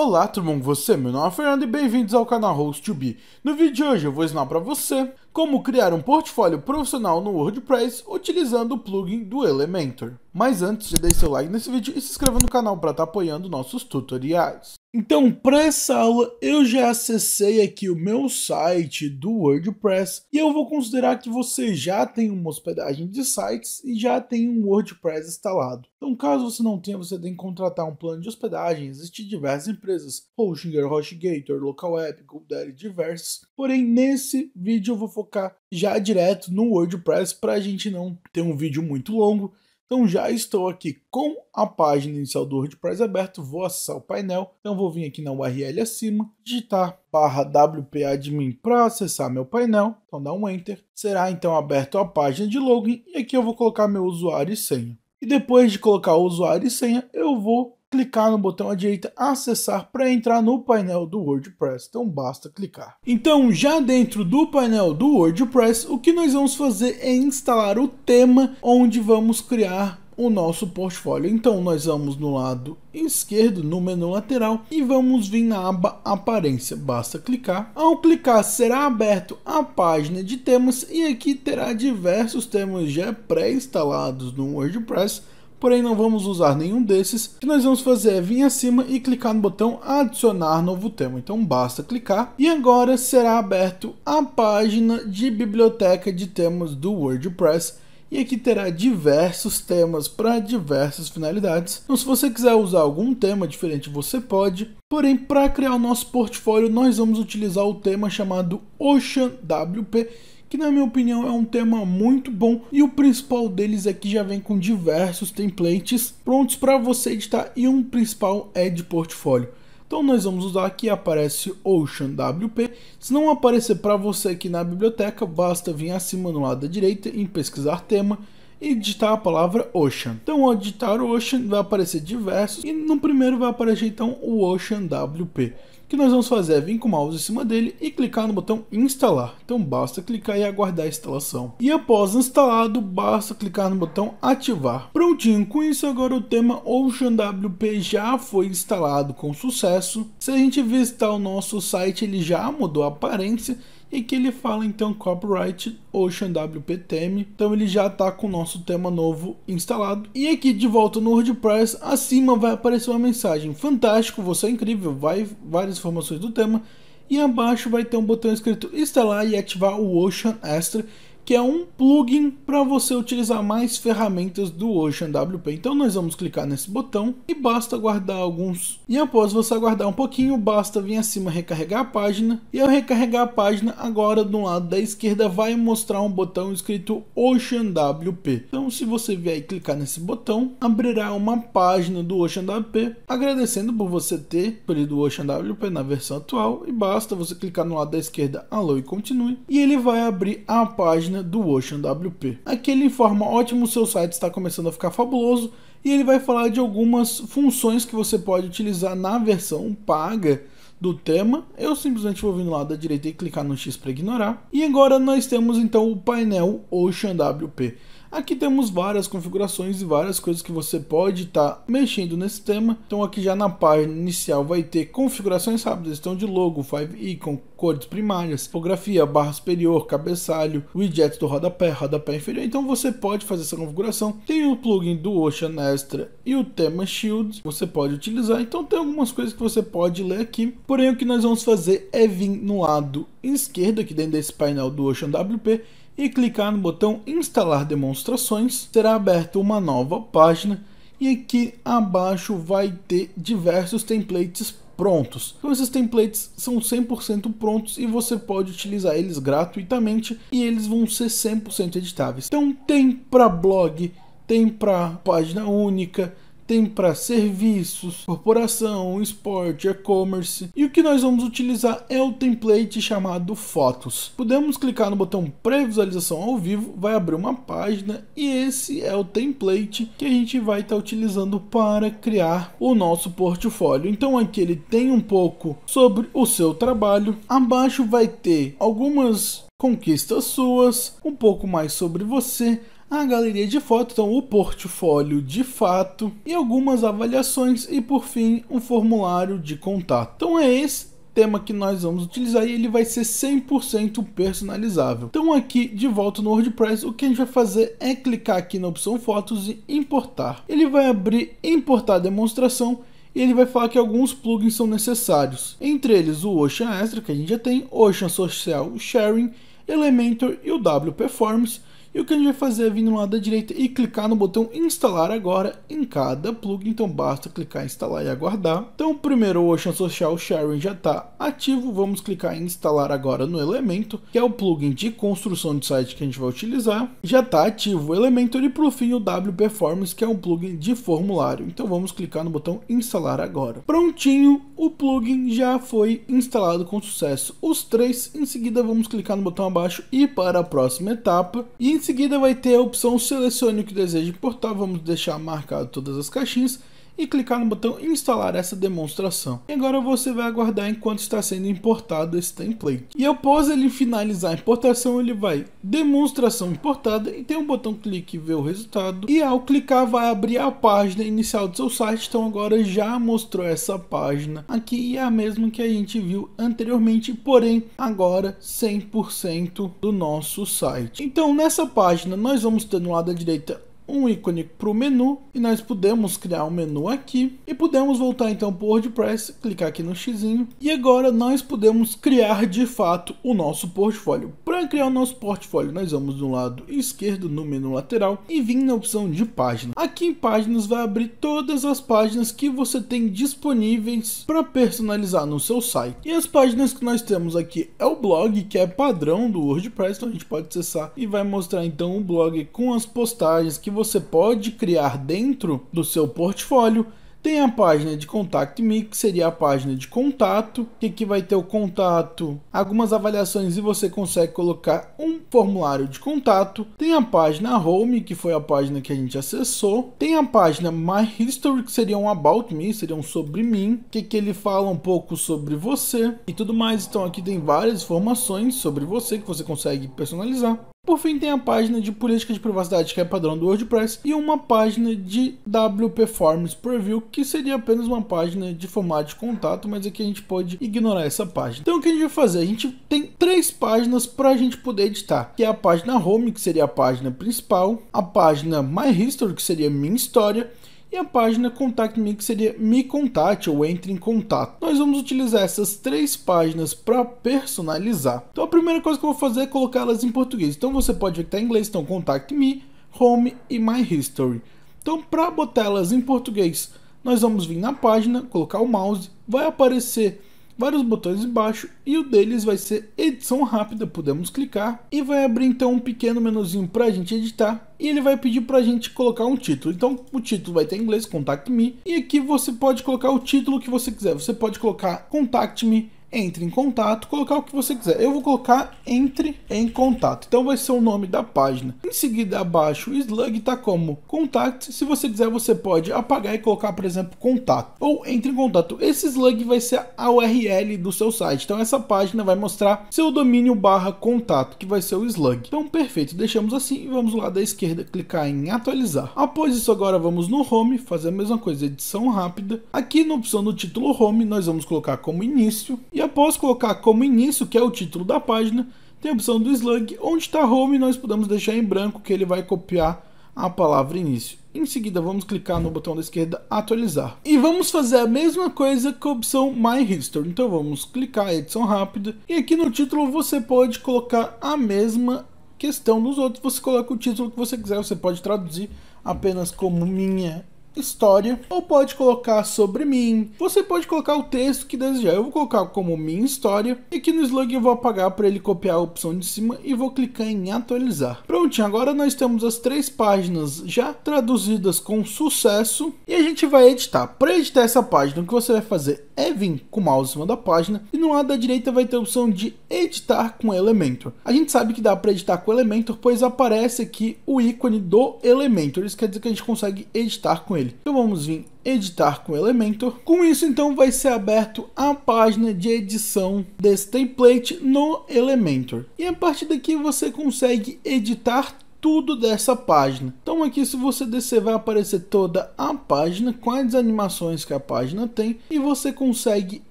Olá, tudo bom com você? Meu nome é Fernando e bem-vindos ao canal Host2Be. No vídeo de hoje eu vou ensinar para você como criar um portfólio profissional no WordPress utilizando o plugin do Elementor. Mas antes, já deixe seu like nesse vídeo e se inscreva no canal para estar tá apoiando nossos tutoriais. Então, para essa aula, eu já acessei aqui o meu site do WordPress e eu vou considerar que você já tem uma hospedagem de sites e já tem um WordPress instalado. Então, caso você não tenha, você tem que contratar um plano de hospedagem. Existem diversas empresas, Hostinger, HostGator, LocalApp, GoDaddy, diversas. Porém, nesse vídeo eu vou focar já direto no WordPress para a gente não ter um vídeo muito longo. Então já estou aqui com a página inicial do WordPress aberto, vou acessar o painel, então vou vir aqui na URL acima, digitar barra wp-admin para acessar meu painel, então dá um Enter, será então aberto a página de login e aqui eu vou colocar meu usuário e senha. E depois de colocar o usuário e senha, eu vou clicar no botão à direita acessar para entrar no painel do WordPress. Então basta clicar. Então, já dentro do painel do WordPress, o que nós vamos fazer é instalar o tema onde vamos criar o nosso portfólio. Então nós vamos no lado esquerdo, no menu lateral, e vamos vir na aba aparência. Basta clicar. Ao clicar, será aberto a página de temas e aqui terá diversos temas já pré-instalados no WordPress porém não vamos usar nenhum desses. O que nós vamos fazer é vir acima e clicar no botão adicionar novo tema. Então basta clicar e agora será aberto a página de biblioteca de temas do WordPress e aqui terá diversos temas para diversas finalidades. Então, se você quiser usar algum tema diferente, você pode. Porém, para criar o nosso portfólio, nós vamos utilizar o tema chamado Ocean WP que na minha opinião é um tema muito bom e o principal deles é que já vem com diversos templates prontos para você editar e um principal é de portfólio. Então nós vamos usar aqui, aparece Ocean WP. Se não aparecer para você aqui na biblioteca, basta vir acima no lado da direita em pesquisar tema e digitar a palavra Ocean. Então ao digitar Ocean vai aparecer diversos e no primeiro vai aparecer então o Ocean WP. Que nós vamos fazer é vir com o mouse em cima dele e clicar no botão instalar. Então basta clicar e aguardar a instalação. E após instalado, basta clicar no botão ativar. Prontinho, com isso agora o tema OceanWP já foi instalado com sucesso. Se a gente visitar o nosso site, ele já mudou a aparência e que ele fala então copyright Ocean WP Theme. Então ele já está com o nosso tema novo instalado. E aqui de volta no WordPress, acima vai aparecer uma mensagem: fantástico, você é incrível, vai várias informações do tema. E abaixo vai ter um botão escrito instalar e ativar o Ocean Extra que é um plugin para você utilizar mais ferramentas do Ocean WP. Então nós vamos clicar nesse botão e basta aguardar alguns. E após você aguardar um pouquinho, basta vir acima recarregar a página. E ao recarregar a página, agora do lado da esquerda vai mostrar um botão escrito Ocean WP. Então se você vier e clicar nesse botão, abrirá uma página do Ocean WP, agradecendo por você ter escolhido o Ocean WP na versão atual e basta você clicar no lado da esquerda Alô e continue e ele vai abrir a página página do Ocean WP. Aqui ele informa, ótimo, seu site está começando a ficar fabuloso e ele vai falar de algumas funções que você pode utilizar na versão paga do tema. Eu simplesmente vou vir no lado da direita e clicar no X para ignorar. E agora nós temos então o painel Ocean WP. Aqui temos várias configurações e várias coisas que você pode estar tá mexendo nesse tema. Então aqui já na página inicial vai ter configurações rápidas, então de logo, Five Icon, cores primárias, tipografia, barra superior, cabeçalho, widgets do rodapé, rodapé inferior. Então você pode fazer essa configuração. Tem o plugin do Ocean Extra e o tema Shield, você pode utilizar. Então tem algumas coisas que você pode ler aqui. Porém o que nós vamos fazer é vir no lado esquerdo aqui dentro desse painel do Ocean WP e clicar no botão instalar demonstrações, será aberta uma nova página e aqui abaixo vai ter diversos templates prontos. Então esses templates são 100% prontos e você pode utilizar eles gratuitamente e eles vão ser 100% editáveis. Então tem para blog, tem para página única, tem para serviços, corporação, esporte, e-commerce. E o que nós vamos utilizar é o template chamado Fotos. Podemos clicar no botão pré-visualização ao vivo, vai abrir uma página e esse é o template que a gente vai estar tá utilizando para criar o nosso portfólio. Então aqui ele tem um pouco sobre o seu trabalho. Abaixo vai ter algumas conquistas suas, um pouco mais sobre você, a galeria de fotos, então o portfólio de fato e algumas avaliações e por fim um formulário de contato. Então é esse tema que nós vamos utilizar e ele vai ser 100% personalizável. Então aqui de volta no WordPress, o que a gente vai fazer é clicar aqui na opção fotos e importar. Ele vai abrir importar demonstração e ele vai falar que alguns plugins são necessários. Entre eles o Ocean Extra, que a gente já tem, Ocean Social Sharing, Elementor e o W Performance. E o que a gente vai fazer é vir no lado da direita e clicar no botão instalar agora em cada plugin. Então basta clicar em instalar e aguardar. Então primeiro o Ocean Social Sharing já está ativo. Vamos clicar em instalar agora no Elemento, que é o plugin de construção de site que a gente vai utilizar. Já está ativo o Elementor e por fim o W Performance, que é um plugin de formulário. Então vamos clicar no botão instalar agora. Prontinho, o plugin já foi instalado com sucesso. Os três, em seguida vamos clicar no botão abaixo e para a próxima etapa. E em seguida vai ter a opção selecione o que deseja importar, vamos deixar marcado todas as caixinhas e clicar no botão instalar essa demonstração. E agora você vai aguardar enquanto está sendo importado esse template. E após ele finalizar a importação, ele vai demonstração importada e tem um botão clique ver o resultado. E ao clicar vai abrir a página inicial do seu site, então agora já mostrou essa página aqui e é a mesma que a gente viu anteriormente, porém agora 100% do nosso site. Então nessa página nós vamos ter no lado da direita um ícone para o menu e nós podemos criar um menu aqui e podemos voltar então para o WordPress, clicar aqui no x e agora nós podemos criar de fato o nosso portfólio. Para criar o nosso portfólio nós vamos do lado esquerdo no menu lateral e vir na opção de página. Aqui em páginas vai abrir todas as páginas que você tem disponíveis para personalizar no seu site. E as páginas que nós temos aqui é o blog que é padrão do WordPress, então a gente pode acessar e vai mostrar então o blog com as postagens que você pode criar dentro do seu portfólio. Tem a página de Contact Me, que seria a página de contato, que aqui vai ter o contato, algumas avaliações e você consegue colocar um formulário de contato. Tem a página Home, que foi a página que a gente acessou. Tem a página My History, que seria um About Me, seria um sobre mim, que aqui ele fala um pouco sobre você e tudo mais. Então aqui tem várias informações sobre você que você consegue personalizar. Por fim, tem a página de política de privacidade, que é padrão do WordPress, e uma página de W Performance Preview, que seria apenas uma página de formato de contato, mas aqui a gente pode ignorar essa página. Então, o que a gente vai fazer? A gente tem três páginas para a gente poder editar, que é a página Home, que seria a página principal, a página My History, que seria minha história, e a página Contact Me, que seria Me Contate ou Entre em Contato. Nós vamos utilizar essas três páginas para personalizar. Então a primeira coisa que eu vou fazer é colocá-las em português. Então você pode ver que está em inglês, então Contact Me, Home e My History. Então para botar elas em português, nós vamos vir na página, colocar o mouse, vai aparecer vários botões embaixo e o deles vai ser edição rápida, podemos clicar e vai abrir então um pequeno menuzinho para a gente editar e ele vai pedir para a gente colocar um título. Então o título vai ter em inglês, Contact Me, e aqui você pode colocar o título que você quiser. Você pode colocar Contact Me entre em contato, colocar o que você quiser. Eu vou colocar entre em contato. Então vai ser o nome da página. Em seguida, abaixo, o slug está como contact. Se você quiser, você pode apagar e colocar, por exemplo, contato ou entre em contato. Esse slug vai ser a URL do seu site. Então essa página vai mostrar seu domínio barra contato, que vai ser o slug. Então perfeito, deixamos assim e vamos lá da esquerda clicar em atualizar. Após isso agora vamos no home, fazer a mesma coisa, edição rápida. Aqui na opção do título home, nós vamos colocar como início e após colocar como início, que é o título da página, tem a opção do slug, onde está home nós podemos deixar em branco que ele vai copiar a palavra início. Em seguida, vamos clicar no botão da esquerda atualizar. E vamos fazer a mesma coisa com a opção My History. Então vamos clicar em edição rápida e aqui no título você pode colocar a mesma questão nos outros. Você coloca o título que você quiser, você pode traduzir apenas como minha história, ou pode colocar sobre mim. Você pode colocar o texto que desejar. Eu vou colocar como minha história e aqui no slug eu vou apagar para ele copiar a opção de cima e vou clicar em atualizar. Prontinho, agora nós temos as três páginas já traduzidas com sucesso e a gente vai editar. Para editar essa página, o que você vai fazer é vir com o mouse em cima da página e no lado da direita vai ter a opção de editar com Elementor. A gente sabe que dá para editar com Elementor, pois aparece aqui o ícone do Elementor. Isso quer dizer que a gente consegue editar com ele ele. Então vamos vir editar com Elementor. Com isso então vai ser aberto a página de edição desse template no Elementor. E a partir daqui você consegue editar tudo dessa página. Então aqui se você descer vai aparecer toda a página, quais animações que a página tem e você consegue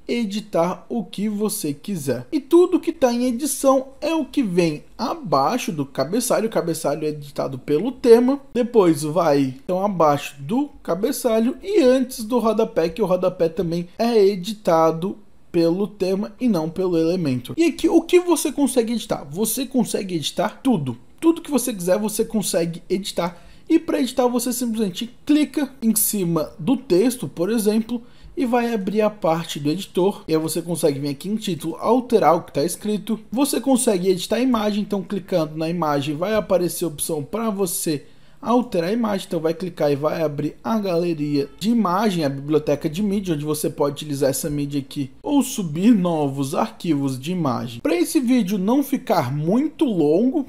editar o que você quiser. E tudo que está em edição é o que vem abaixo do cabeçalho, o cabeçalho é editado pelo tema, depois vai então abaixo do cabeçalho e antes do rodapé, que o rodapé também é editado pelo tema e não pelo elemento. E aqui o que você consegue editar? Você consegue editar tudo tudo que você quiser você consegue editar. E para editar você simplesmente clica em cima do texto, por exemplo, e vai abrir a parte do editor. E aí você consegue vir aqui em título, alterar o que está escrito. Você consegue editar a imagem, então clicando na imagem vai aparecer a opção para você alterar a imagem. Então vai clicar e vai abrir a galeria de imagem, a biblioteca de mídia, onde você pode utilizar essa mídia aqui ou subir novos arquivos de imagem. Para esse vídeo não ficar muito longo,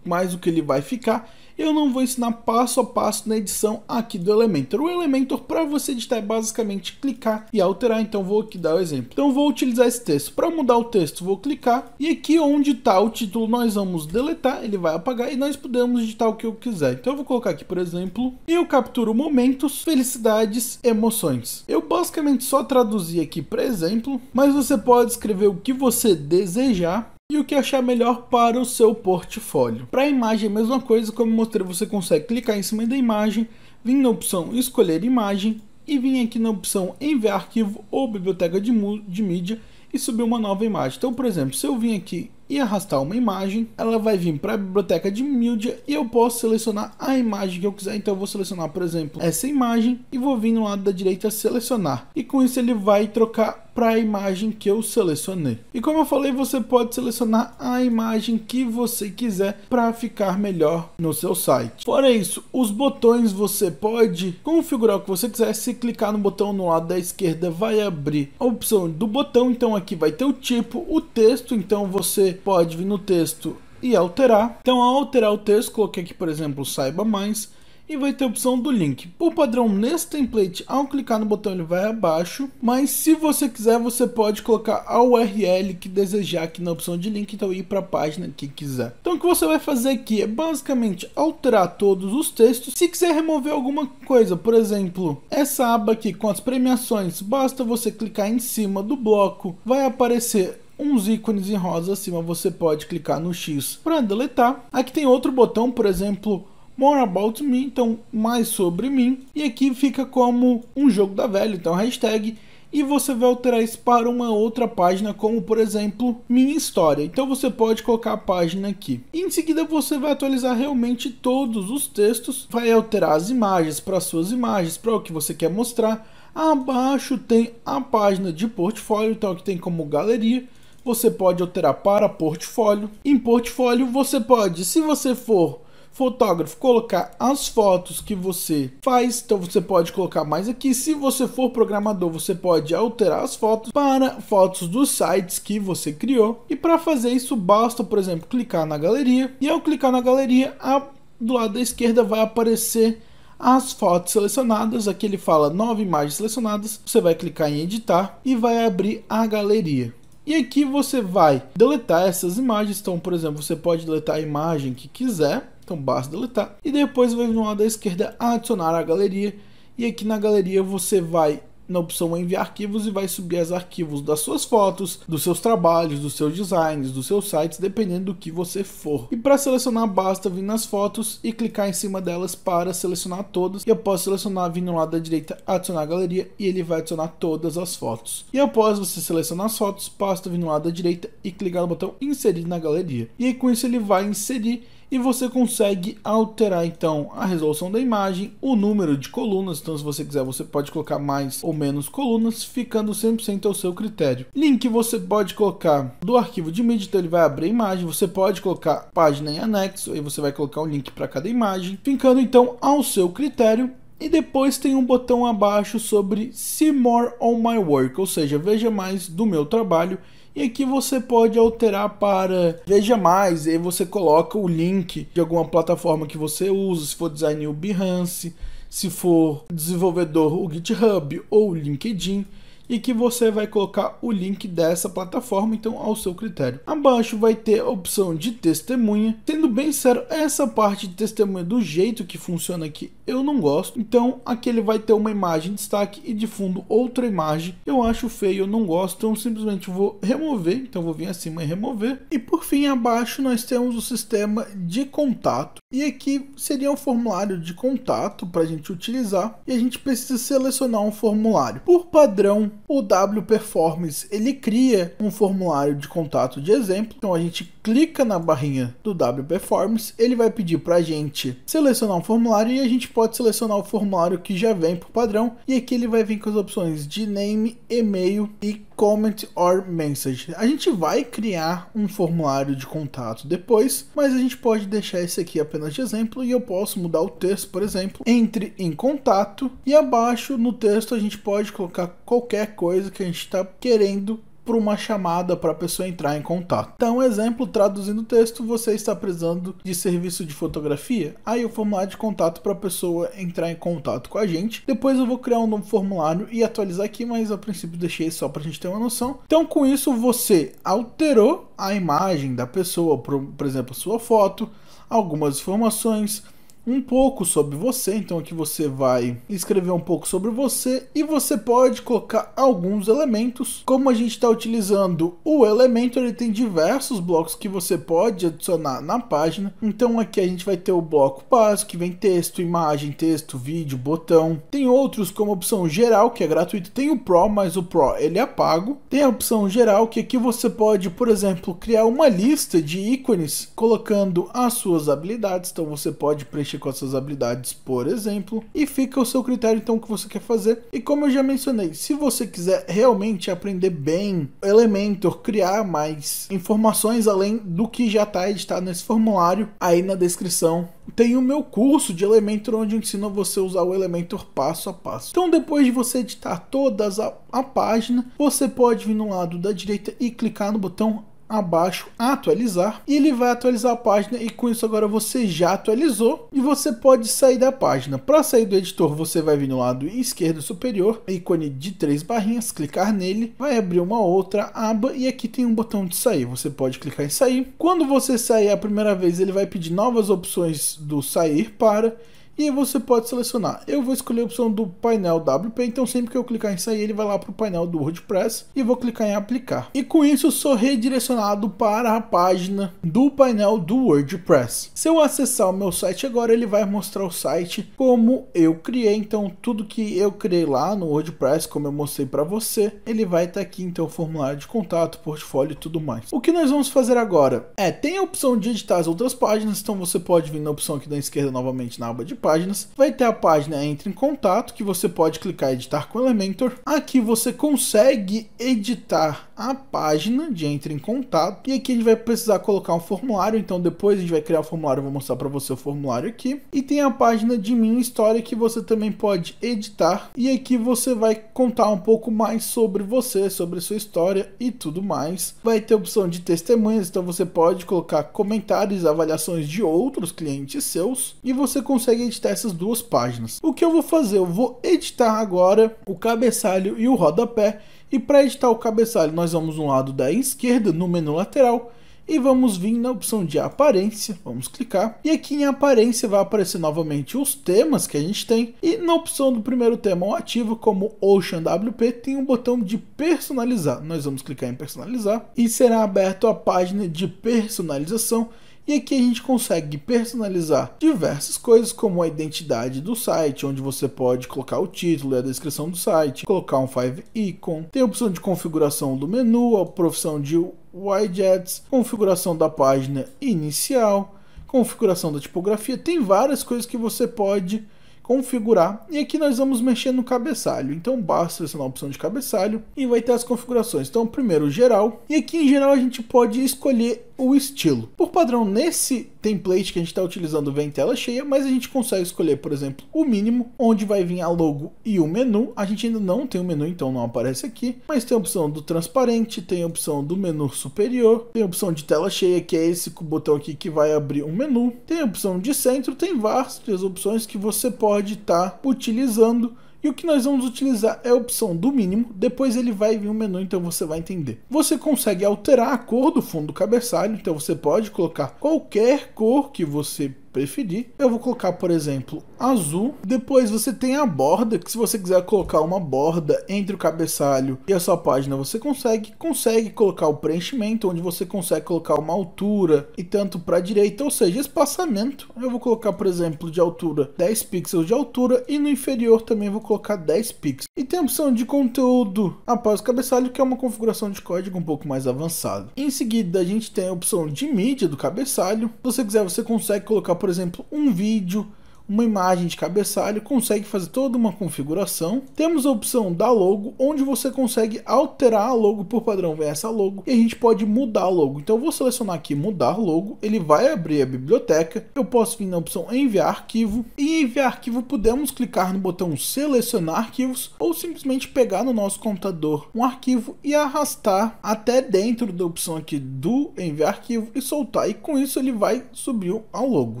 mais do que ele vai ficar, eu não vou ensinar passo a passo na edição aqui do Elementor. O Elementor, para você editar, é basicamente clicar e alterar. Então, vou aqui dar o exemplo. Então, vou utilizar esse texto. Para mudar o texto, vou clicar. E aqui onde está o título, nós vamos deletar. Ele vai apagar e nós podemos editar o que eu quiser. Então, eu vou colocar aqui, por exemplo, eu capturo momentos, felicidades, emoções. Eu basicamente só traduzi aqui para exemplo, mas você pode escrever o que você desejar e o que achar melhor para o seu portfólio. Para a imagem, a mesma coisa, como mostrei, você consegue clicar em cima da imagem, vir na opção escolher imagem e vir aqui na opção enviar arquivo ou biblioteca de, de mídia e subir uma nova imagem. Então, por exemplo, se eu vim aqui e arrastar uma imagem, ela vai vir para a biblioteca de mídia e eu posso selecionar a imagem que eu quiser. Então eu vou selecionar, por exemplo, essa imagem e vou vir no lado da direita selecionar. E com isso ele vai trocar para a imagem que eu selecionei. E como eu falei, você pode selecionar a imagem que você quiser para ficar melhor no seu site. Fora isso, os botões você pode configurar o que você quiser. Se clicar no botão no lado da esquerda, vai abrir a opção do botão. Então aqui vai ter o tipo, o texto. Então você pode vir no texto e alterar. Então, ao alterar o texto, coloquei aqui, por exemplo, saiba mais e vai ter a opção do link. Por padrão, nesse template, ao clicar no botão ele vai abaixo, mas se você quiser, você pode colocar a URL que desejar aqui na opção de link, então ir para a página que quiser. Então o que você vai fazer aqui é basicamente alterar todos os textos. Se quiser remover alguma coisa, por exemplo, essa aba aqui com as premiações, basta você clicar em cima do bloco, vai aparecer uns ícones em rosa acima, você pode clicar no X para deletar. Aqui tem outro botão, por exemplo, More About Me, então mais sobre mim. E aqui fica como um jogo da velha, então hashtag. E você vai alterar isso para uma outra página, como por exemplo, minha história. Então você pode colocar a página aqui. E em seguida você vai atualizar realmente todos os textos, vai alterar as imagens para suas imagens, para o que você quer mostrar. Abaixo tem a página de portfólio, então aqui tem como galeria você pode alterar para portfólio. Em portfólio você pode, se você for fotógrafo, colocar as fotos que você faz, então você pode colocar mais aqui. Se você for programador, você pode alterar as fotos para fotos dos sites que você criou. E para fazer isso, basta, por exemplo, clicar na galeria. E ao clicar na galeria, a, do lado da esquerda vai aparecer as fotos selecionadas. Aqui ele fala nove imagens selecionadas. Você vai clicar em editar e vai abrir a galeria. E aqui você vai deletar essas imagens. Então, por exemplo, você pode deletar a imagem que quiser. Então, basta deletar. E depois vai no lado da esquerda adicionar a galeria. E aqui na galeria você vai na opção enviar arquivos e vai subir os arquivos das suas fotos, dos seus trabalhos, dos seus designs, dos seus sites, dependendo do que você for. E para selecionar basta vir nas fotos e clicar em cima delas para selecionar todas. E após selecionar, vir no lado da direita, adicionar a galeria e ele vai adicionar todas as fotos. E após você selecionar as fotos, basta vir no lado da direita e clicar no botão inserir na galeria. E aí, com isso ele vai inserir e você consegue alterar então a resolução da imagem, o número de colunas, então se você quiser você pode colocar mais ou menos colunas, ficando 100% ao seu critério. Link você pode colocar do arquivo de mídia, então ele vai abrir a imagem, você pode colocar página em anexo, aí você vai colocar um link para cada imagem, ficando então ao seu critério e depois tem um botão abaixo sobre See More on My Work, ou seja, veja mais do meu trabalho. E aqui você pode alterar para veja mais, e você coloca o link de alguma plataforma que você usa, se for design o Behance, se for desenvolvedor o GitHub ou o LinkedIn. E que você vai colocar o link dessa plataforma, então ao seu critério. Abaixo vai ter a opção de testemunha. Sendo bem sério, essa parte de testemunha do jeito que funciona aqui eu não gosto. Então aqui ele vai ter uma imagem de destaque e de fundo outra imagem. Eu acho feio, eu não gosto, então simplesmente vou remover. Então vou vir acima e remover. E por fim abaixo nós temos o sistema de contato. E aqui seria um formulário de contato para a gente utilizar e a gente precisa selecionar um formulário. Por padrão, o W Performance ele cria um formulário de contato de exemplo. Então a gente clica na barrinha do W Performance, ele vai pedir para a gente selecionar um formulário e a gente pode selecionar o formulário que já vem por padrão e aqui ele vai vir com as opções de name, e-mail e comment or message. A gente vai criar um formulário de contato depois, mas a gente pode deixar esse aqui apenas de exemplo e eu posso mudar o texto, por exemplo, entre em contato e abaixo no texto a gente pode colocar qualquer coisa que a gente está querendo para uma chamada para a pessoa entrar em contato. Então, exemplo, traduzindo o texto, você está precisando de serviço de fotografia? Aí o formulário de contato para a pessoa entrar em contato com a gente. Depois eu vou criar um novo formulário e atualizar aqui, mas a princípio deixei só para a gente ter uma noção. Então, com isso você alterou a imagem da pessoa, por, por exemplo, sua foto, algumas informações, um pouco sobre você. Então aqui você vai escrever um pouco sobre você e você pode colocar alguns elementos. Como a gente está utilizando o Elementor, ele tem diversos blocos que você pode adicionar na página. Então aqui a gente vai ter o bloco básico, que vem texto, imagem, texto, vídeo, botão. Tem outros como opção geral, que é gratuito. Tem o Pro, mas o Pro ele é pago. Tem a opção geral, que aqui você pode, por exemplo, criar uma lista de ícones colocando as suas habilidades. Então você pode preencher mexer com as suas habilidades, por exemplo, e fica o seu critério então o que você quer fazer. E como eu já mencionei, se você quiser realmente aprender bem Elementor, criar mais informações além do que já está editado nesse formulário, aí na descrição tem o meu curso de Elementor onde eu ensino você a usar o Elementor passo a passo. Então depois de você editar todas a, a página, você pode vir no lado da direita e clicar no botão abaixo atualizar e ele vai atualizar a página e com isso agora você já atualizou e você pode sair da página. Para sair do editor você vai vir no lado esquerdo superior, ícone de três barrinhas, clicar nele, vai abrir uma outra aba e aqui tem um botão de sair. Você pode clicar em sair. Quando você sair a primeira vez ele vai pedir novas opções do sair para e você pode selecionar. Eu vou escolher a opção do painel WP, então sempre que eu clicar em sair, ele vai lá para o painel do WordPress e vou clicar em aplicar. E com isso eu sou redirecionado para a página do painel do WordPress. Se eu acessar o meu site agora, ele vai mostrar o site como eu criei, então tudo que eu criei lá no WordPress, como eu mostrei para você, ele vai estar tá aqui, então formulário de contato, portfólio e tudo mais. O que nós vamos fazer agora é, tem a opção de editar as outras páginas, então você pode vir na opção aqui da esquerda novamente na aba de páginas. Vai ter a página Entre em Contato, que você pode clicar editar com Elementor. Aqui você consegue editar a página de Entre em Contato. E aqui a gente vai precisar colocar um formulário, então depois a gente vai criar o formulário, vou mostrar para você o formulário aqui. E tem a página de Minha História que você também pode editar. E aqui você vai contar um pouco mais sobre você, sobre sua história e tudo mais. Vai ter a opção de testemunhas, então você pode colocar comentários, avaliações de outros clientes seus. E você consegue editar essas duas páginas. O que eu vou fazer? Eu vou editar agora o cabeçalho e o rodapé. E para editar o cabeçalho, nós vamos no lado da esquerda, no menu lateral, e vamos vir na opção de aparência, vamos clicar, e aqui em aparência vai aparecer novamente os temas que a gente tem, e na opção do primeiro tema o ativo, como Ocean WP, tem um botão de personalizar, nós vamos clicar em personalizar, e será aberto a página de personalização, e aqui a gente consegue personalizar diversas coisas, como a identidade do site, onde você pode colocar o título e a descrição do site, colocar um Five Icon, tem a opção de configuração do menu, a profissão de widgets, configuração da página inicial, configuração da tipografia, tem várias coisas que você pode configurar. E aqui nós vamos mexer no cabeçalho. Então basta selecionar a opção de cabeçalho e vai ter as configurações. Então primeiro geral. E aqui em geral a gente pode escolher o estilo. Por padrão, nesse template que a gente está utilizando vem tela cheia, mas a gente consegue escolher, por exemplo, o mínimo, onde vai vir a logo e o menu. A gente ainda não tem o menu, então não aparece aqui, mas tem a opção do transparente, tem a opção do menu superior, tem a opção de tela cheia, que é esse botão aqui que vai abrir um menu, tem a opção de centro, tem várias opções que você pode estar tá utilizando E o que nós vamos utilizar é a opção do mínimo, depois ele vai vir um menu, então você vai entender. Você consegue alterar a cor do fundo do cabeçalho, então você pode colocar qualquer cor que você preferir. Eu vou colocar, por exemplo, azul. Depois você tem a borda, que se você quiser colocar uma borda entre o cabeçalho e a sua página, você consegue. Consegue colocar o preenchimento, onde você consegue colocar uma altura e tanto para a direita, ou seja, espaçamento. Eu vou colocar, por exemplo, de altura 10 pixels de altura e no inferior também vou colocar 10 pixels. E tem a opção de conteúdo após o cabeçalho, que é uma configuração de código um pouco mais avançada. Em seguida, a gente tem a opção de mídia do cabeçalho. Se você quiser, você consegue colocar por exemplo, um vídeo uma imagem de cabeçalho, consegue fazer toda uma configuração. Temos a opção da logo, onde você consegue alterar a logo por padrão, vem essa logo, e a gente pode mudar a logo. Então eu vou selecionar aqui mudar logo, ele vai abrir a biblioteca, eu posso vir na opção enviar arquivo, e enviar arquivo podemos clicar no botão selecionar arquivos, ou simplesmente pegar no nosso computador um arquivo e arrastar até dentro da opção aqui do enviar arquivo e soltar, e com isso ele vai subir a logo.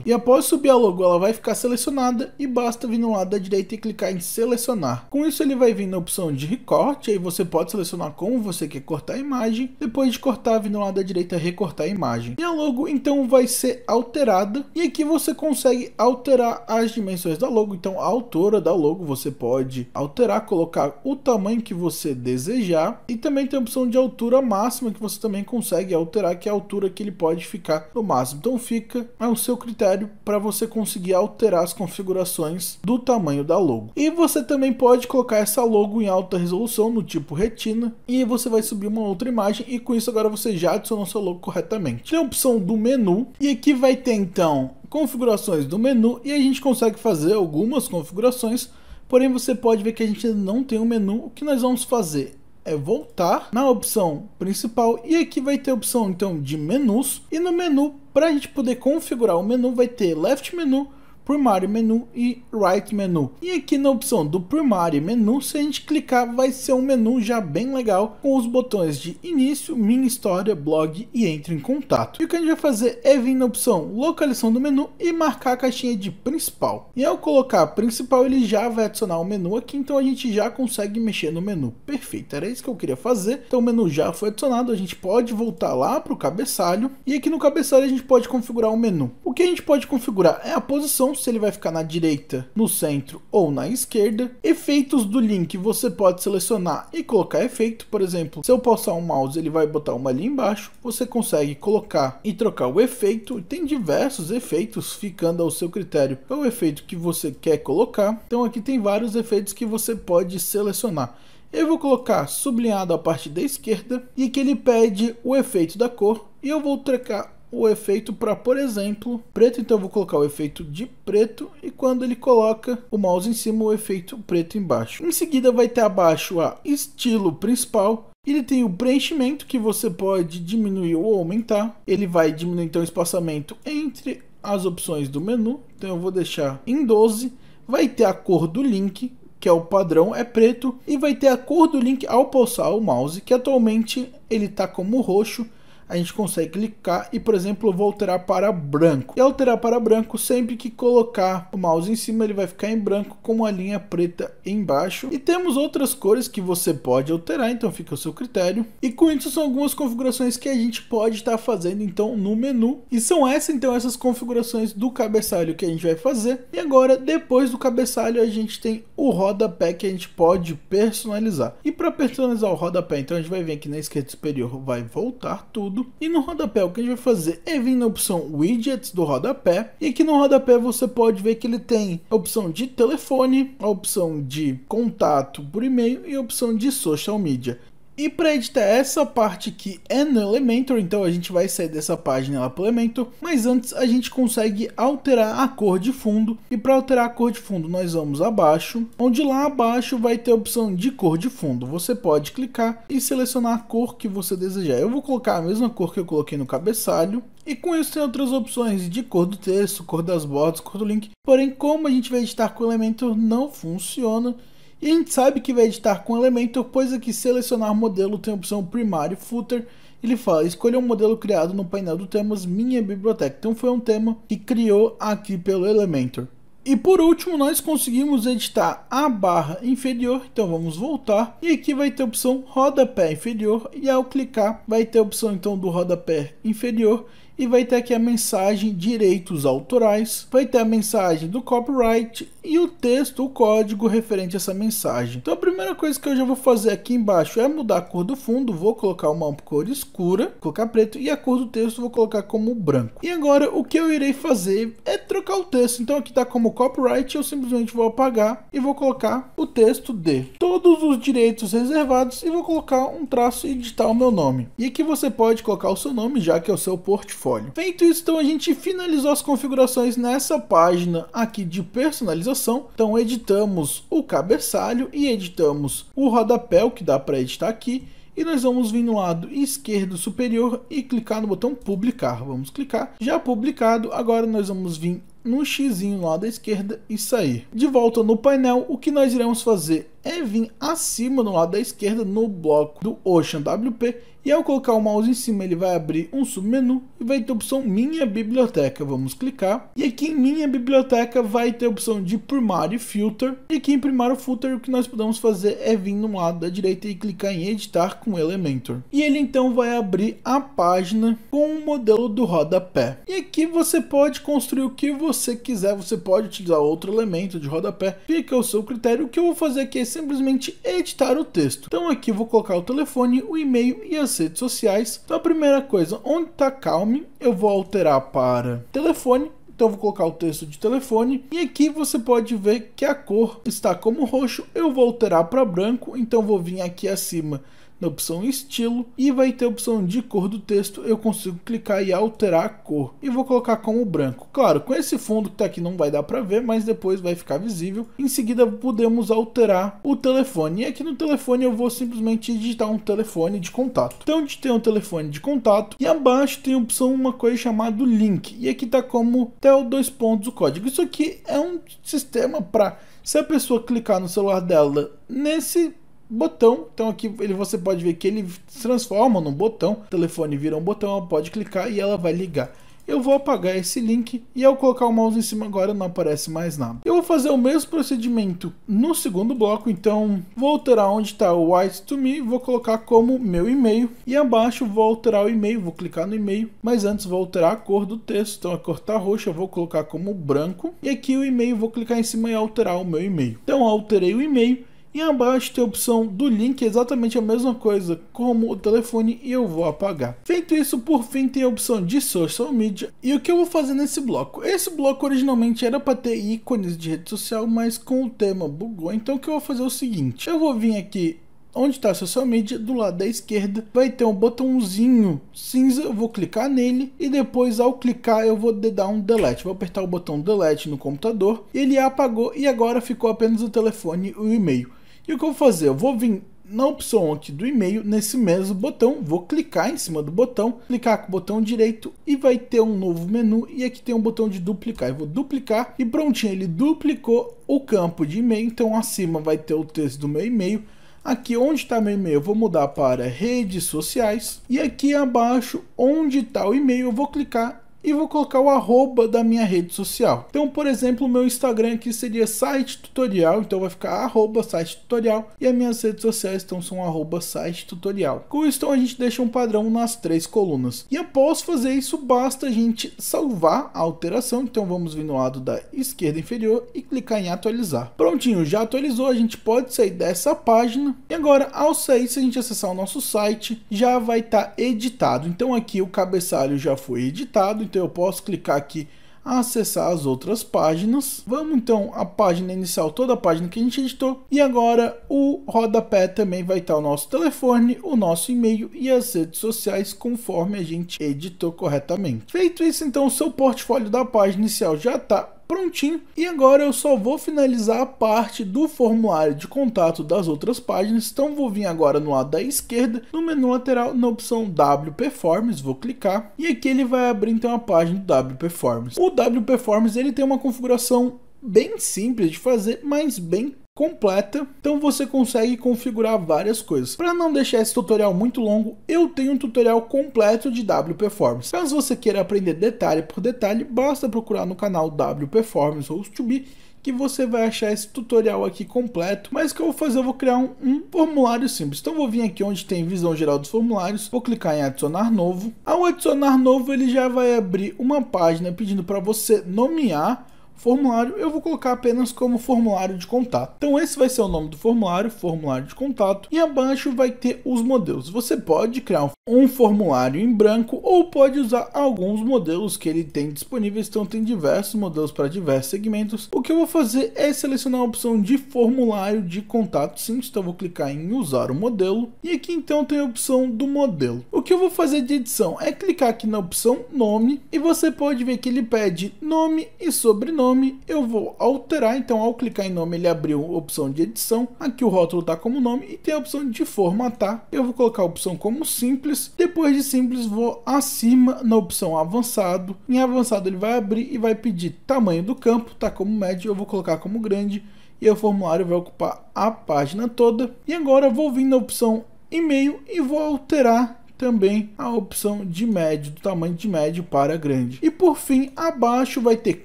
E após subir a logo, ela vai ficar selecionada selecionada e basta vir no lado da direita e clicar em selecionar. Com isso ele vai vir na opção de recorte, aí você pode selecionar como você quer cortar a imagem, depois de cortar vir no lado da direita recortar a imagem. E a logo então vai ser alterada e aqui você consegue alterar as dimensões da logo, então a altura da logo você pode alterar, colocar o tamanho que você desejar e também tem a opção de altura máxima que você também consegue alterar, que é a altura que ele pode ficar no máximo. Então fica ao seu critério para você conseguir alterar as configurações do tamanho da logo. E você também pode colocar essa logo em alta resolução no tipo retina e você vai subir uma outra imagem e com isso agora você já adicionou seu logo corretamente. Tem a opção do menu e aqui vai ter então configurações do menu e a gente consegue fazer algumas configurações, porém você pode ver que a gente não tem um menu. O que nós vamos fazer é voltar na opção principal e aqui vai ter a opção então de menus e no menu para a gente poder configurar o menu vai ter left menu Primary Menu e Right Menu. E aqui na opção do Primary Menu, se a gente clicar, vai ser um menu já bem legal com os botões de início, minha história, blog e entre em contato. E o que a gente vai fazer é vir na opção localização do menu e marcar a caixinha de principal. E ao colocar principal, ele já vai adicionar o menu aqui, então a gente já consegue mexer no menu. Perfeito, era isso que eu queria fazer. Então o menu já foi adicionado, a gente pode voltar lá para o cabeçalho e aqui no cabeçalho a gente pode configurar o menu. O que a gente pode configurar é a posição se ele vai ficar na direita, no centro ou na esquerda. Efeitos do link você pode selecionar e colocar efeito, por exemplo, se eu passar um mouse ele vai botar uma ali embaixo, você consegue colocar e trocar o efeito, tem diversos efeitos ficando ao seu critério, é o efeito que você quer colocar, então aqui tem vários efeitos que você pode selecionar. Eu vou colocar sublinhado a parte da esquerda e que ele pede o efeito da cor e eu vou trocar o efeito para, por exemplo, preto. Então eu vou colocar o efeito de preto e quando ele coloca o mouse em cima, o efeito preto embaixo. Em seguida vai ter abaixo a estilo principal. Ele tem o preenchimento que você pode diminuir ou aumentar. Ele vai diminuir então o espaçamento entre as opções do menu. Então eu vou deixar em 12. Vai ter a cor do link, que é o padrão, é preto. E vai ter a cor do link ao pulsar o mouse, que atualmente ele está como roxo a gente consegue clicar e, por exemplo, eu vou alterar para branco. E alterar para branco, sempre que colocar o mouse em cima, ele vai ficar em branco com uma linha preta embaixo. E temos outras cores que você pode alterar, então fica ao seu critério. E com isso são algumas configurações que a gente pode estar fazendo então no menu. E são essas então essas configurações do cabeçalho que a gente vai fazer. E agora, depois do cabeçalho, a gente tem o rodapé que a gente pode personalizar. E para personalizar o rodapé, então a gente vai vir aqui na esquerda superior, vai voltar tudo e no rodapé o que a gente vai fazer é vir na opção Widgets do rodapé. E aqui no rodapé você pode ver que ele tem a opção de telefone, a opção de contato por e-mail e a opção de social media. E para editar essa parte aqui é no Elementor, então a gente vai sair dessa página lá para Elementor, mas antes a gente consegue alterar a cor de fundo, e para alterar a cor de fundo nós vamos abaixo, onde lá abaixo vai ter a opção de cor de fundo, você pode clicar e selecionar a cor que você desejar. Eu vou colocar a mesma cor que eu coloquei no cabeçalho, e com isso tem outras opções de cor do texto, cor das bordas, cor do link, porém como a gente vai editar com o Elementor não funciona, e a gente sabe que vai editar com Elementor, pois aqui selecionar modelo tem a opção primário footer. Ele fala, escolha um modelo criado no painel do temas minha biblioteca. Então foi um tema que criou aqui pelo Elementor. E por último, nós conseguimos editar a barra inferior, então vamos voltar. E aqui vai ter a opção rodapé inferior e ao clicar vai ter a opção então do rodapé inferior e vai ter aqui a mensagem direitos autorais, vai ter a mensagem do copyright e o texto, o código referente a essa mensagem. Então a primeira coisa que eu já vou fazer aqui embaixo é mudar a cor do fundo, vou colocar uma cor escura, colocar preto e a cor do texto vou colocar como branco. E agora o que eu irei fazer é trocar o texto. Então aqui está como copyright, eu simplesmente vou apagar e vou colocar o texto de todos os direitos reservados e vou colocar um traço e digitar o meu nome. E aqui você pode colocar o seu nome já que é o seu portfólio. Feito isso, então a gente finalizou as configurações nessa página aqui de personalização então editamos o cabeçalho e editamos o rodapé, o que dá para editar aqui. E nós vamos vir no lado esquerdo superior e clicar no botão publicar. Vamos clicar. Já publicado, agora nós vamos vir no X no lado da esquerda e sair. De volta no painel, o que nós iremos fazer é vir acima no lado da esquerda no bloco do Ocean WP e ao colocar o mouse em cima ele vai abrir um submenu e vai ter a opção minha biblioteca, vamos clicar. E aqui em minha biblioteca vai ter a opção de Primary Filter. E aqui em Primary Filter o que nós podemos fazer é vir no lado da direita e clicar em editar com Elementor. E ele então vai abrir a página com o modelo do rodapé. E aqui você pode construir o que você quiser, você pode utilizar outro elemento de rodapé, fica ao seu critério, o que eu vou fazer aqui é simplesmente editar o texto. Então aqui eu vou colocar o telefone, o e-mail e as redes sociais. Então a primeira coisa, onde está Calme, eu vou alterar para telefone. Então vou colocar o texto de telefone e aqui você pode ver que a cor está como roxo. Eu vou alterar para branco, então vou vir aqui acima na opção estilo e vai ter a opção de cor do texto, eu consigo clicar e alterar a cor e vou colocar como branco. Claro, com esse fundo que está aqui não vai dar para ver, mas depois vai ficar visível. Em seguida podemos alterar o telefone e aqui no telefone eu vou simplesmente digitar um telefone de contato. Então tem um telefone de contato e abaixo tem a opção uma coisa chamada link e aqui está como tel dois pontos o código. Isso aqui é um sistema para se a pessoa clicar no celular dela nesse botão. Então aqui ele, você pode ver que ele se transforma num botão. O telefone vira um botão, pode clicar e ela vai ligar. Eu vou apagar esse link e ao colocar o mouse em cima agora não aparece mais nada. Eu vou fazer o mesmo procedimento no segundo bloco, então vou alterar onde está o White to Me, vou colocar como meu e-mail e abaixo vou alterar o e-mail, vou clicar no e-mail, mas antes vou alterar a cor do texto, então a cor está roxa, vou colocar como branco e aqui o e-mail vou clicar em cima e alterar o meu e-mail. Então alterei o e-mail e abaixo tem a opção do link, exatamente a mesma coisa como o telefone e eu vou apagar. Feito isso, por fim tem a opção de social media. E o que eu vou fazer nesse bloco? Esse bloco originalmente era para ter ícones de rede social, mas com o tema bugou. Então o que eu vou fazer é o seguinte, eu vou vir aqui onde está social media, do lado da esquerda vai ter um botãozinho cinza, eu vou clicar nele e depois ao clicar eu vou dar um delete, vou apertar o botão delete no computador, ele apagou e agora ficou apenas o telefone e o e-mail. E o que eu vou fazer? Eu vou vir na opção aqui do e-mail, nesse mesmo botão, vou clicar em cima do botão, clicar com o botão direito e vai ter um novo menu e aqui tem um botão de duplicar. Eu vou duplicar e prontinho, ele duplicou o campo de e-mail, então acima vai ter o texto do meu e-mail, Aqui onde está meu e-mail, eu vou mudar para redes sociais. E aqui abaixo, onde está o e-mail, eu vou clicar e vou colocar o arroba da minha rede social. Então, por exemplo, o meu Instagram aqui seria site tutorial, então vai ficar arroba site tutorial e as minhas redes sociais então são arroba site tutorial. Com isso, então, a gente deixa um padrão nas três colunas. E após fazer isso, basta a gente salvar a alteração, então vamos vir no lado da esquerda inferior e clicar em atualizar. Prontinho, já atualizou, a gente pode sair dessa página e agora ao sair, se a gente acessar o nosso site, já vai estar tá editado. Então aqui o cabeçalho já foi editado, então eu posso clicar aqui acessar as outras páginas. Vamos então à página inicial, toda a página que a gente editou. E agora o rodapé também vai estar o nosso telefone, o nosso e-mail e as redes sociais conforme a gente editou corretamente. Feito isso, então o seu portfólio da página inicial já está prontinho. E agora eu só vou finalizar a parte do formulário de contato das outras páginas. Então vou vir agora no lado da esquerda, no menu lateral, na opção WP Forms, vou clicar e aqui ele vai abrir então a página do WP Forms. O WP Forms ele tem uma configuração bem simples de fazer, mas bem completa, então você consegue configurar várias coisas. Para não deixar esse tutorial muito longo, eu tenho um tutorial completo de W Performance. Caso você queira aprender detalhe por detalhe, basta procurar no canal W Performance ou be que você vai achar esse tutorial aqui completo, mas o que eu vou fazer, eu vou criar um, um, formulário simples. Então vou vir aqui onde tem visão geral dos formulários, vou clicar em adicionar novo. Ao adicionar novo, ele já vai abrir uma página pedindo para você nomear formulário, eu vou colocar apenas como formulário de contato. Então esse vai ser o nome do formulário, formulário de contato, e abaixo vai ter os modelos. Você pode criar um formulário em branco ou pode usar alguns modelos que ele tem disponíveis, então tem diversos modelos para diversos segmentos. O que eu vou fazer é selecionar a opção de formulário de contato simples, então vou clicar em usar o modelo, e aqui então tem a opção do modelo. O que eu vou fazer de edição é clicar aqui na opção nome, e você pode ver que ele pede nome e sobrenome, nome, eu vou alterar, então ao clicar em nome ele abriu a opção de edição, aqui o rótulo está como nome e tem a opção de formatar, eu vou colocar a opção como simples, depois de simples vou acima na opção avançado, em avançado ele vai abrir e vai pedir tamanho do campo, tá como médio, eu vou colocar como grande, e o formulário vai ocupar a página toda, e agora eu vou vir na opção e-mail e vou alterar também a opção de médio, do tamanho de médio para grande. E por fim, abaixo vai ter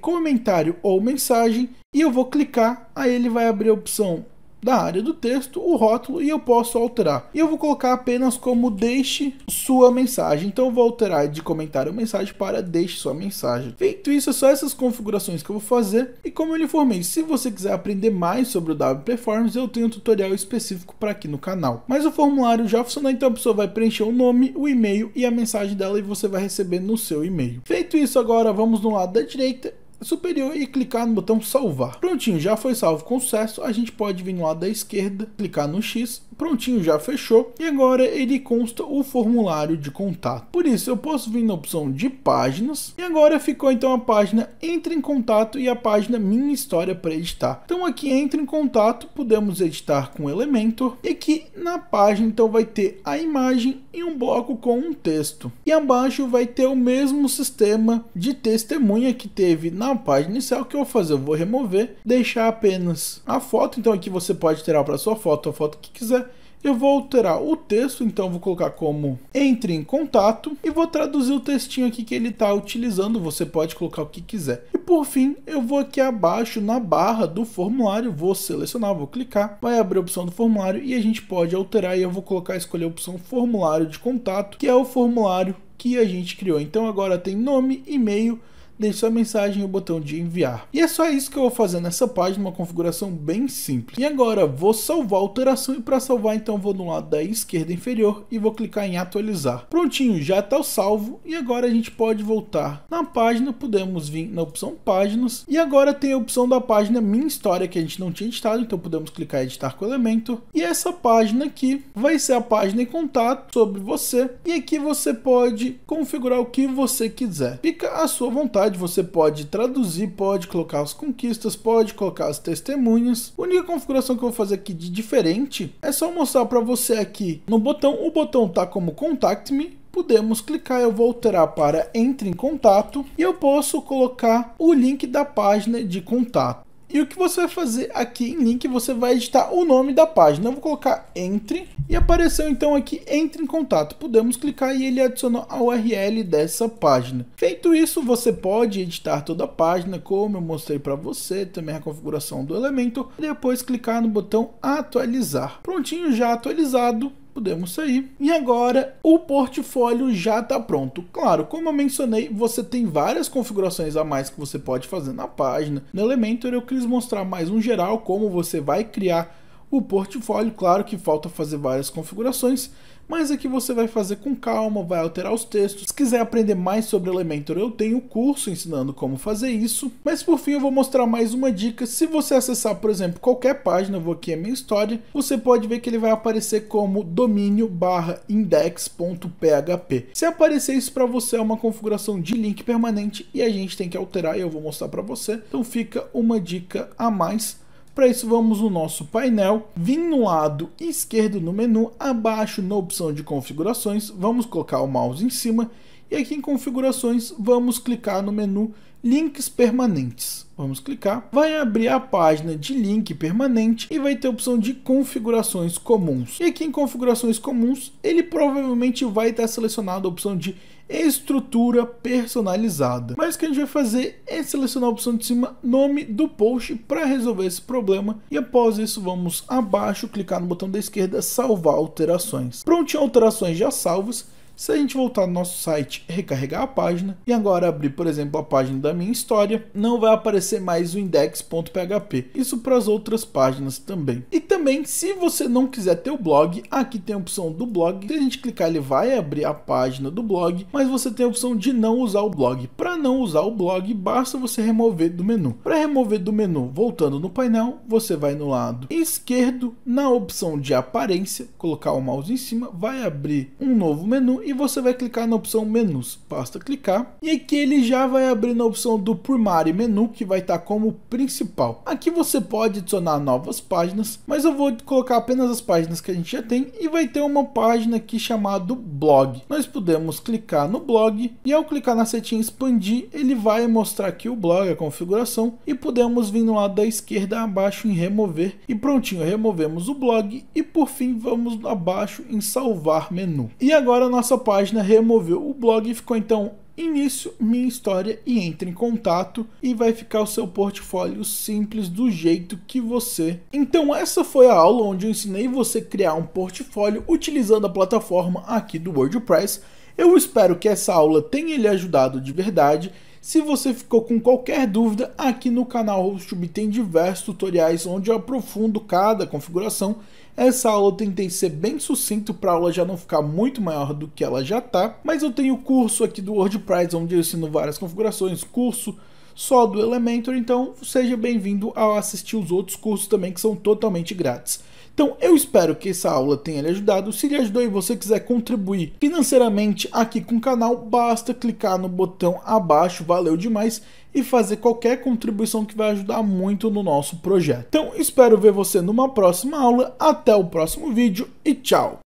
comentário ou mensagem e eu vou clicar, aí ele vai abrir a opção da área do texto, o rótulo e eu posso alterar. E eu vou colocar apenas como deixe sua mensagem. Então eu vou alterar de comentário mensagem para deixe sua mensagem. Feito isso, é só essas configurações que eu vou fazer. E como eu lhe informei, se você quiser aprender mais sobre o W Performance, eu tenho um tutorial específico para aqui no canal. Mas o formulário já funciona, então a pessoa vai preencher o nome, o e-mail e a mensagem dela e você vai receber no seu e-mail. Feito isso, agora vamos no lado da direita superior e clicar no botão salvar. Prontinho, já foi salvo com sucesso. A gente pode vir no lado da esquerda, clicar no X Prontinho, já fechou. E agora ele consta o formulário de contato. Por isso, eu posso vir na opção de páginas. E agora ficou então a página Entre em Contato e a página Minha História para editar. Então aqui Entre em Contato, podemos editar com Elementor. E aqui na página então vai ter a imagem e um bloco com um texto. E abaixo vai ter o mesmo sistema de testemunha que teve na página inicial. O que eu vou fazer? Eu vou remover, deixar apenas a foto. Então aqui você pode tirar para sua foto a foto que quiser eu vou alterar o texto, então vou colocar como entre em contato e vou traduzir o textinho aqui que ele está utilizando. Você pode colocar o que quiser. E por fim, eu vou aqui abaixo na barra do formulário, vou selecionar, vou clicar, vai abrir a opção do formulário e a gente pode alterar e eu vou colocar escolher a opção formulário de contato, que é o formulário que a gente criou. Então agora tem nome, e-mail, deixe sua mensagem e o botão de enviar. E é só isso que eu vou fazer nessa página, uma configuração bem simples. E agora vou salvar a alteração e para salvar então vou no lado da esquerda inferior e vou clicar em atualizar. Prontinho, já está salvo e agora a gente pode voltar na página, podemos vir na opção páginas e agora tem a opção da página minha história que a gente não tinha editado, então podemos clicar em editar com elemento e essa página aqui vai ser a página em contato sobre você e aqui você pode configurar o que você quiser. Fica à sua vontade você pode traduzir, pode colocar as conquistas, pode colocar as testemunhas. A única configuração que eu vou fazer aqui de diferente é só mostrar para você aqui no botão. O botão tá como Contact Me, podemos clicar, eu vou alterar para entre em contato e eu posso colocar o link da página de contato. E o que você vai fazer aqui em link, você vai editar o nome da página. Eu vou colocar entre e apareceu então aqui entre em contato. Podemos clicar e ele adicionou a URL dessa página. Feito isso, você pode editar toda a página, como eu mostrei para você, também a configuração do elemento. E depois clicar no botão atualizar. Prontinho, já atualizado podemos sair. E agora o portfólio já está pronto. Claro, como eu mencionei, você tem várias configurações a mais que você pode fazer na página. No Elementor eu quis mostrar mais um geral como você vai criar o portfólio. Claro que falta fazer várias configurações, mas aqui você vai fazer com calma, vai alterar os textos. Se quiser aprender mais sobre Elementor, eu tenho curso ensinando como fazer isso. Mas por fim eu vou mostrar mais uma dica. Se você acessar, por exemplo, qualquer página, eu vou aqui a minha história, você pode ver que ele vai aparecer como domínio barra index.php. Se aparecer isso para você é uma configuração de link permanente e a gente tem que alterar e eu vou mostrar para você. Então fica uma dica a mais para isso, vamos no nosso painel, vir no lado esquerdo no menu, abaixo na opção de configurações, vamos colocar o mouse em cima E aqui em configurações, vamos clicar no menu links permanentes. Vamos clicar, vai abrir a página de link permanente e vai ter a opção de configurações comuns. E aqui em configurações comuns, ele provavelmente vai estar selecionado a opção de estrutura personalizada. Mas o que a gente vai fazer é selecionar a opção de cima, nome do post para resolver esse problema. E após isso, vamos abaixo, clicar no botão da esquerda, salvar alterações. Prontinho, alterações já salvas. Se a gente voltar no nosso site, recarregar a página e agora abrir, por exemplo, a página da minha história, não vai aparecer mais o index.php. Isso para as outras páginas também. E também, se você não quiser ter o blog, aqui tem a opção do blog. Se a gente clicar, ele vai abrir a página do blog, mas você tem a opção de não usar o blog. Para não usar o blog, basta você remover do menu. Para remover do menu, voltando no painel, você vai no lado esquerdo, na opção de aparência, colocar o mouse em cima, vai abrir um novo menu e você vai clicar na opção menus. Basta clicar e aqui ele já vai abrir na opção do Primary Menu que vai estar como principal. Aqui você pode adicionar novas páginas, mas eu vou colocar apenas as páginas que a gente já tem e vai ter uma página aqui chamada blog. Nós podemos clicar no blog e ao clicar na setinha expandir, ele vai mostrar aqui o blog, a configuração e podemos vir no lado da esquerda abaixo em remover e prontinho, removemos o blog e por fim vamos abaixo em salvar menu. E agora nossa página removeu o blog e ficou então início, minha história e entre em contato e vai ficar o seu portfólio simples do jeito que você. Então essa foi a aula onde eu ensinei você criar um portfólio utilizando a plataforma aqui do WordPress. Eu espero que essa aula tenha lhe ajudado de verdade. Se você ficou com qualquer dúvida, aqui no canal HostTube tem diversos tutoriais onde eu aprofundo cada configuração. Essa aula eu tentei ser bem sucinto para a aula já não ficar muito maior do que ela já tá, mas eu tenho curso aqui do WordPress onde eu ensino várias configurações, curso só do Elementor, então seja bem-vindo a assistir os outros cursos também que são totalmente grátis. Então eu espero que essa aula tenha lhe ajudado. Se lhe ajudou e você quiser contribuir financeiramente aqui com o canal, basta clicar no botão abaixo, valeu demais, e fazer qualquer contribuição que vai ajudar muito no nosso projeto. Então espero ver você numa próxima aula, até o próximo vídeo e tchau!